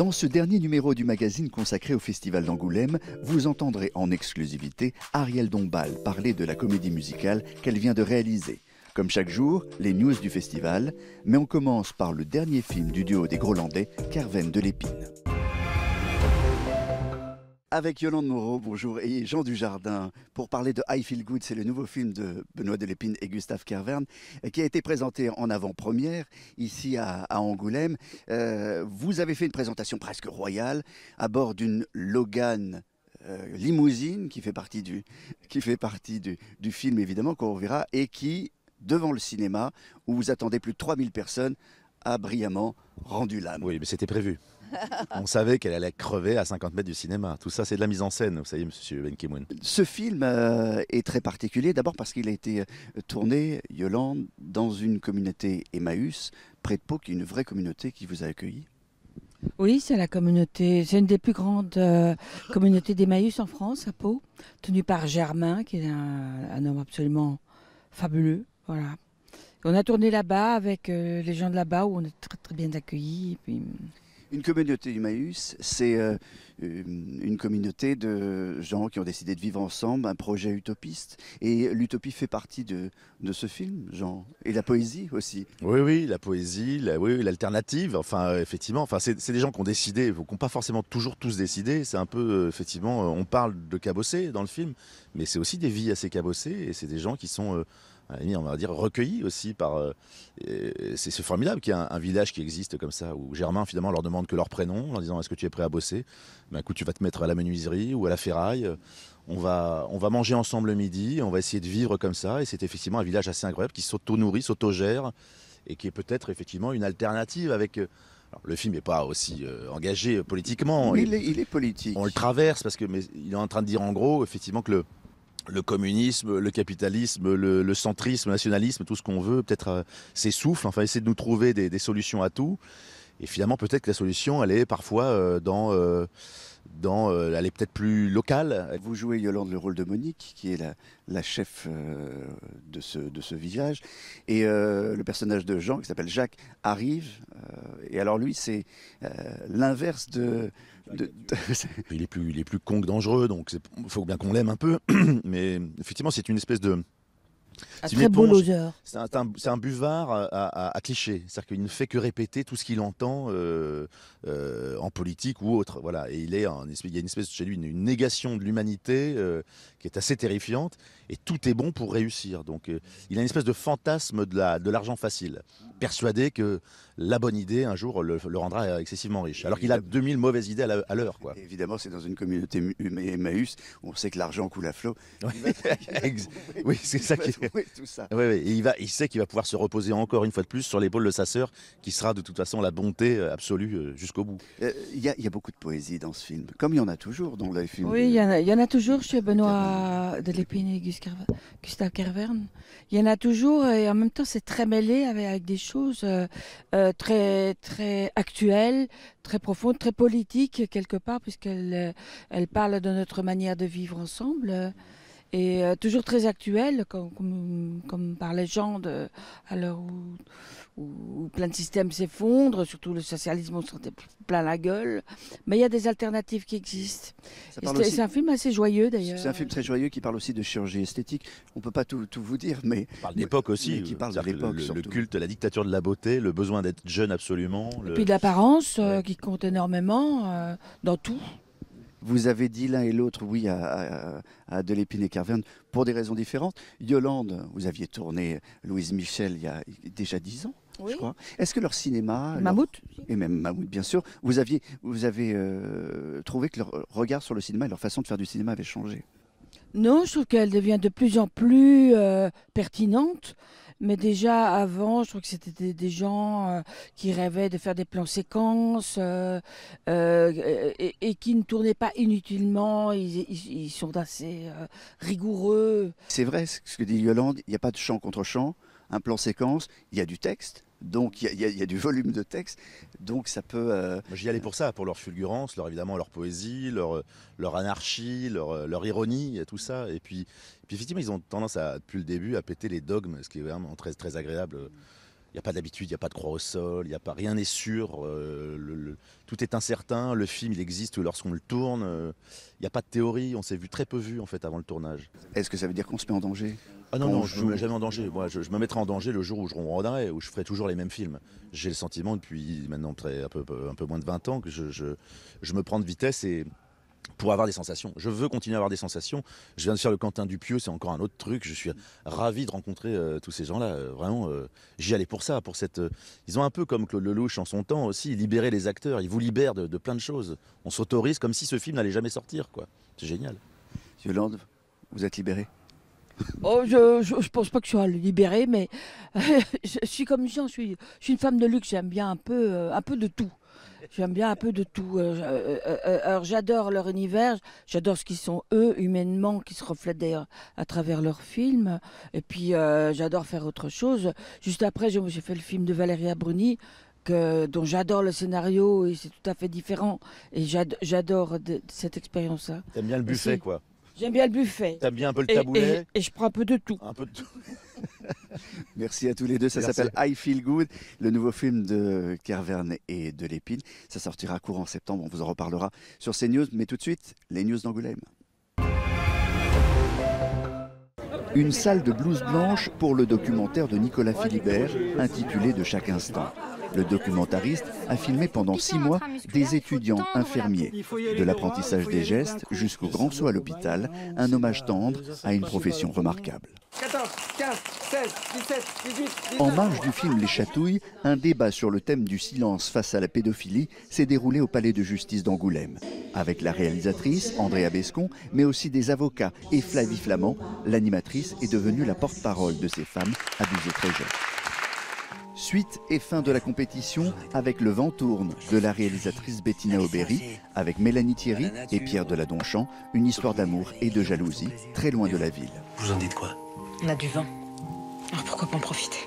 Dans ce dernier numéro du magazine consacré au Festival d'Angoulême, vous entendrez en exclusivité Ariel Dombal parler de la comédie musicale qu'elle vient de réaliser. Comme chaque jour, les news du festival, mais on commence par le dernier film du duo des Grolandais, Carven de l'Épine. Avec Yolande Moreau, bonjour, et Jean Dujardin, pour parler de I Feel Good, c'est le nouveau film de Benoît Delépine et Gustave Kervern, qui a été présenté en avant-première ici à, Angoulême. Euh, vous avez fait une présentation presque royale à bord d'une Logan euh, limousine qui fait partie du, qui fait partie du, du film évidemment qu'on verra et qui, devant le cinéma, où vous attendez plus de 3000 personnes, a brillamment rendu l'âme. Oui, mais c'était prévu. On savait qu'elle allait crever à 50 mètres du cinéma. Tout ça, c'est de la mise en scène, vous savez, monsieur Ben Kimoun. Ce film euh, est très particulier, d'abord parce qu'il a été euh, tourné, Yolande, dans une communauté Emmaüs, près de Pau, qui est une vraie communauté qui vous a accueilli. Oui, c'est la communauté, c'est une des plus grandes euh, communautés d'Emmaüs en France, à Pau, tenue par Germain, qui est un, homme absolument fabuleux. Voilà. On a tourné là-bas avec les gens de là-bas où on est très très bien accueillis. puis... Une communauté Emmaüs, c'est euh, une communauté de gens qui ont décidé de vivre ensemble, un projet utopiste. Et l'utopie fait partie de, de, ce film, Jean. Et la poésie aussi. Oui, oui, la poésie, oui, l'alternative. Enfin, euh, effectivement, enfin, c'est des gens qui ont décidé, qui n'ont pas forcément toujours tous décidé. C'est un peu, euh, effectivement, on parle de cabossés dans le film, mais c'est aussi des vies assez cabossées. Et c'est des gens qui sont on va dire, recueillis aussi par. Euh, c'est formidable qu'il y ait un, village qui existe comme ça, où Germain finalement leur demande que leur prénom, en disant est-ce que tu es prêt à bosser? Ben, écoute, tu vas te mettre à la menuiserie ou à la ferraille. On va, on va manger ensemble le midi, on va essayer de vivre comme ça. Et c'est effectivement un village assez incroyable qui s'auto-nourrit, s'auto-gère et qui est peut-être effectivement une alternative avec. Euh, le film n'est pas aussi euh, engagé politiquement. il, est, il, est, politique. On le traverse parce que mais il est en train de dire en gros effectivement que le, le communisme, le capitalisme, le, centrisme, le nationalisme, tout ce qu'on veut, peut-être euh, s'essouffle, enfin essayer de nous trouver des, solutions à tout. Et finalement, peut-être que la solution, elle est parfois euh, dans... Euh, dans, elle est peut-être plus locale. Vous jouez Yolande le rôle de Monique, qui est la, la chef de, ce, de ce village. Et le personnage de Jean, qui s'appelle Jacques, arrive. Et alors lui, c'est l'inverse de, il, est plus, il est plus con que dangereux, donc il faut bien qu'on l'aime un peu. Mais effectivement, c'est une espèce de. C'est très beau C'est un, buvard à, cliché. C'est-à-dire qu'il ne fait que répéter tout ce qu'il entend euh, euh, en politique ou autre. Voilà. Et il, est il y a une espèce chez lui une, négation de l'humanité euh, qui est assez terrifiante. Et tout est bon pour réussir. Donc il a une espèce de fantasme de l'argent de facile. Persuadé que la bonne idée, un jour, le, rendra excessivement riche. Alors qu'il a 2000 mauvaises idées à l'heure. Évidemment, c'est dans une communauté Emmaüs où on sait que l'argent coule à flot. oui, c'est ça qui tout ça. Et il, va, il sait qu'il va pouvoir se reposer encore une fois de plus sur l'épaule de sa sœur, qui sera de toute façon la bonté euh, absolue euh, jusqu'au bout. Euh, il y, a beaucoup de poésie dans ce film, comme il y en a toujours dans les films. Oui, il y, en a toujours chez Benoît de Lépine et Gustave Kervern. Il y en a toujours, et en même temps, c'est très mêlé avec, des choses très, très actuelles, très profondes, très politiques, quelque part, puisqu'elle elle parle de notre manière de vivre ensemble et euh, toujours très actuel, comme, comme, par légende, à l'heure où, où, plein de systèmes s'effondrent, surtout le socialisme, on se sentait plein la gueule. Mais il y a des alternatives qui existent. C'est un film assez joyeux d'ailleurs. C'est un film très joyeux qui parle aussi de chirurgie esthétique. On ne peut pas tout, tout, vous dire, mais. Il parle d'époque aussi. Qui parle de l'époque. Le, le, culte, la dictature de la beauté, le besoin d'être jeune absolument. Et puis de l'apparence euh, qui compte énormément euh, dans tout. Vous avez dit l'un et l'autre oui à, à, Delépine et Carverne pour des raisons différentes. Yolande, vous aviez tourné Louise Michel il y a déjà dix ans. Je crois. Est-ce que leur cinéma, Mammouth, et même Mammouth bien sûr, vous aviez, vous avez euh, trouvé que leur regard sur le cinéma et leur façon de faire du cinéma avait changé Non, je trouve qu'elle devient de plus en plus euh, pertinente. Mais déjà avant, je trouve que c'était des, gens euh, qui rêvaient de faire des plans séquences euh, euh, et, qui ne tournaient pas inutilement. Ils, sont assez rigoureux. C'est vrai ce que dit Yolande, il n'y a pas de chant contre chant, un plan séquence, il y a du texte. Donc il y, a du volume de texte, donc ça peut. Euh, j'y allais pour ça, pour leur fulgurance, leur évidemment leur poésie, leur, leur anarchie, leur, leur ironie, tout ça. Et puis, puis effectivement, ils ont tendance à depuis le début à péter les dogmes, ce qui est vraiment très très agréable. Il n'y a pas d'habitude, il n'y a pas de croix au sol, il n'y a pas rien n'est sûr. Euh, tout est incertain. Le film, il existe lorsqu'on le tourne. Il n'y a pas de théorie. On s'est vu très peu vu en fait avant le tournage. Est-ce que ça veut dire qu'on se met en danger? Ah non, non, je ne me mets jamais en danger. Moi, je, me mettrai en danger le jour où je ronronnerai, où je ferai toujours les mêmes films. J'ai le sentiment depuis maintenant très, un, peu, un peu moins de 20 ans que je, je me prends de vitesse et pour avoir des sensations. Je veux continuer à avoir des sensations. Je viens de faire le Quentin Dupieux, c'est encore un autre truc. Je suis ravi de rencontrer euh, tous ces gens-là. Euh, vraiment, euh, j'y allais pour ça, pour cette. Ils ont un peu comme Claude Lelouch en son temps aussi, libéré les acteurs. Ils vous libèrent de, plein de choses. On s'autorise comme si ce film n'allait jamais sortir, quoi. C'est génial. Yolande, vous êtes libéré? Oh, je, je, pense pas que je sois libérée, mais je suis comme Jean, je suis, je suis une femme de luxe, j'aime bien un peu, un peu de tout. J'aime bien un peu de tout. Euh, euh, euh, alors j'adore leur univers, j'adore ce qu'ils sont eux, humainement, qui se reflètent d'ailleurs à travers leurs films. Et puis j'adore faire autre chose. Juste après, j'ai fait le film de Valéria Bruni. Que, dont j'adore le scénario et c'est tout à fait différent. Et j'adore cette expérience-là. T'aimes bien le buffet, quoi J'aime bien le buffet. T'aimes bien un peu le taboulet et, je prends un peu de tout. Un peu de tout. Merci à tous les deux. Ça s'appelle I Feel Good, le nouveau film de Kerverne et de Lépine. Ça sortira courant septembre. On vous en reparlera sur CNews. Mais tout de suite, les news d'Angoulême. Une salle de blouse blanche pour le documentaire de Nicolas Philibert, intitulé De chaque instant. Le documentariste a filmé pendant six mois des étudiants infirmiers, de l'apprentissage des gestes jusqu'au grand saut à l'hôpital, un hommage tendre à une profession remarquable. 14, 15, 16, 17, 18, En marge du film Les Chatouilles, un débat sur le thème du silence face à la pédophilie s'est déroulé au palais de justice d'Angoulême, avec la réalisatrice Andrea Bescon, mais aussi des avocats et Flavie Flamand, l'animatrice est devenue la porte-parole de ces femmes abusées très jeunes. Suite et fin de la compétition avec Le vent tourne de la réalisatrice Bettina Aubéry, avec Mélanie Thierry et Pierre Deladonchamp, une histoire d'amour et de jalousie très loin de la ville. Vous en dites quoi? On a du vent. Alors pourquoi pas en profiter?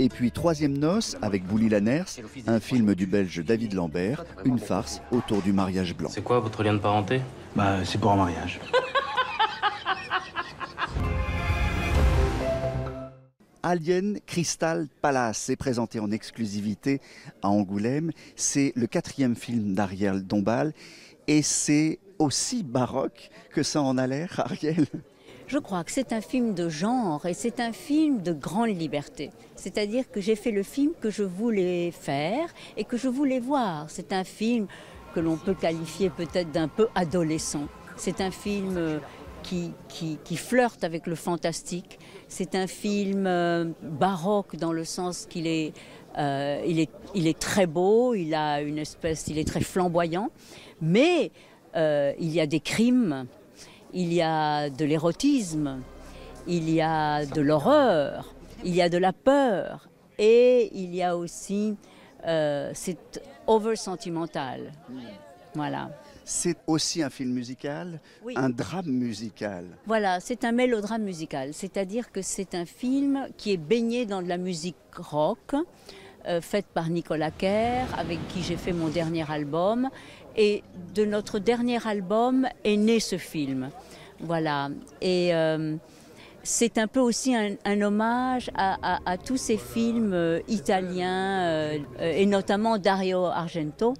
Et puis Troisième Noce avec Bouli Lanners, un film du belge David Lambert, une farce autour du mariage blanc. C'est quoi votre lien de parenté? Bah c'est pour un mariage. Alien Crystal Palace est présenté en exclusivité à Angoulême. C'est le quatrième film d'Ariel Dombal et c'est aussi baroque que ça en a l'air, Ariel. Je crois que c'est un film de genre et c'est un film de grande liberté. C'est-à-dire que j'ai fait le film que je voulais faire et que je voulais voir. C'est un film que l'on peut qualifier peut-être d'un peu adolescent. C'est un film euh, qui, qui, flirte avec le fantastique. C'est un film euh, baroque dans le sens qu'il est, euh, est, il est très beau, il a une espèce, il est très flamboyant, mais euh, il y a des crimes, il y a de l'érotisme, il y a de l'horreur, il y a de la peur, et il y a aussi, c'est over sentimental. Voilà c'est aussi un film musical, un drame musical. Voilà, c'est un mélodrame musical, c'est-à-dire que c'est un film qui est baigné dans de la musique rock, euh, faite par Nicolas Kerr, avec qui j'ai fait mon dernier album. Et de notre dernier album est né ce film. Voilà. Et. Euh, c'est un peu aussi un, hommage à, tous ces films euh, italiens et notamment Dario Argento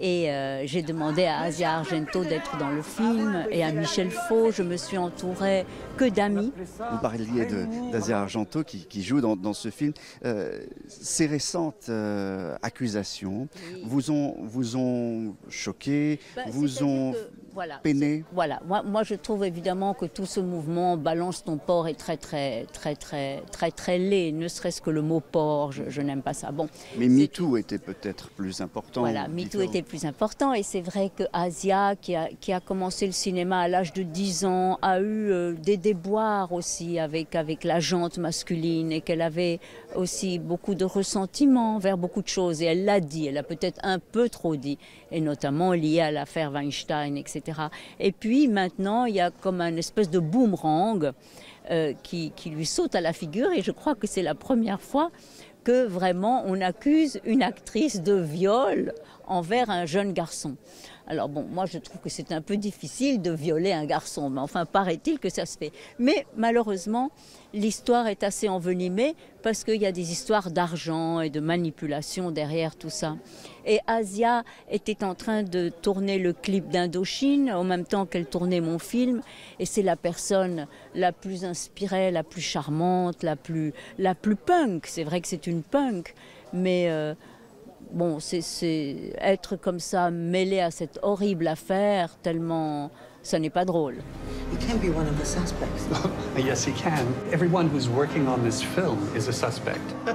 et euh, j'ai demandé à Asia Argento d'être dans le film et à Michel Faux. Je me suis entourée que d'amis. Vous parliez d'Asia Argento qui, joue dans, ce film. Euh, ces récentes euh, accusations vous, ont, vous ont choqué, bah, vous ont voilà, peiné Voilà, moi, moi, je trouve évidemment que tout ce mouvement balance ton porc est très très très très très très laid, ne serait-ce que le mot porc, je, n'aime pas ça. Bon. Mais MeToo était peut-être plus important. Voilà, MeToo était plus important et c'est vrai que Asia, qui a, qui a commencé le cinéma à l'âge de 10 ans, a eu euh, des déboires aussi avec, avec la jante masculine et qu'elle avait aussi beaucoup de ressentiments vers beaucoup de choses et elle l'a dit, elle a peut-être un peu trop dit et notamment lié à l'affaire Weinstein, etc. Et puis maintenant, il y a comme un espèce de boomerang euh, qui, qui lui saute à la figure et je crois que c'est la première fois que vraiment on accuse une actrice de viol envers un jeune garçon. Alors bon, moi je trouve que c'est un peu difficile de violer un garçon, mais enfin paraît-il que ça se fait. Mais malheureusement, l'histoire est assez envenimée parce qu'il y a des histoires d'argent et de manipulation derrière tout ça. Et Asia était en train de tourner le clip d'Indochine en même temps qu'elle tournait mon film, et c'est la personne la plus inspirée, la plus charmante, la plus, la plus punk. C'est vrai que c'est une punk, mais euh, bon, c'est être comme ça mêlé à cette horrible affaire, tellement ça n'est pas drôle. You can't be one of the suspects. yes, he can. Everyone who's working on this film is a suspect.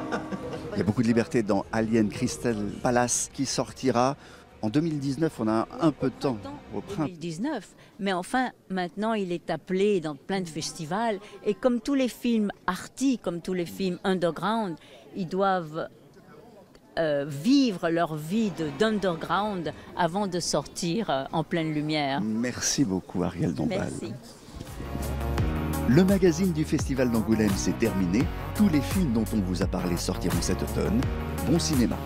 Il y a beaucoup de liberté dans Alien Crystal Palace qui sortira en 2019. On a un peu de temps au printemps. 2019. Mais enfin, maintenant, il est appelé dans plein de festivals. Et comme tous les films arty, comme tous les films underground, ils doivent euh, vivre leur vie de- d'underground avant de sortir euh, en pleine lumière. Merci beaucoup Ariel Dombal. Merci. Le magazine du Festival d'Angoulême s'est terminé. Tous les films dont on vous a parlé sortiront cet automne. Bon cinéma.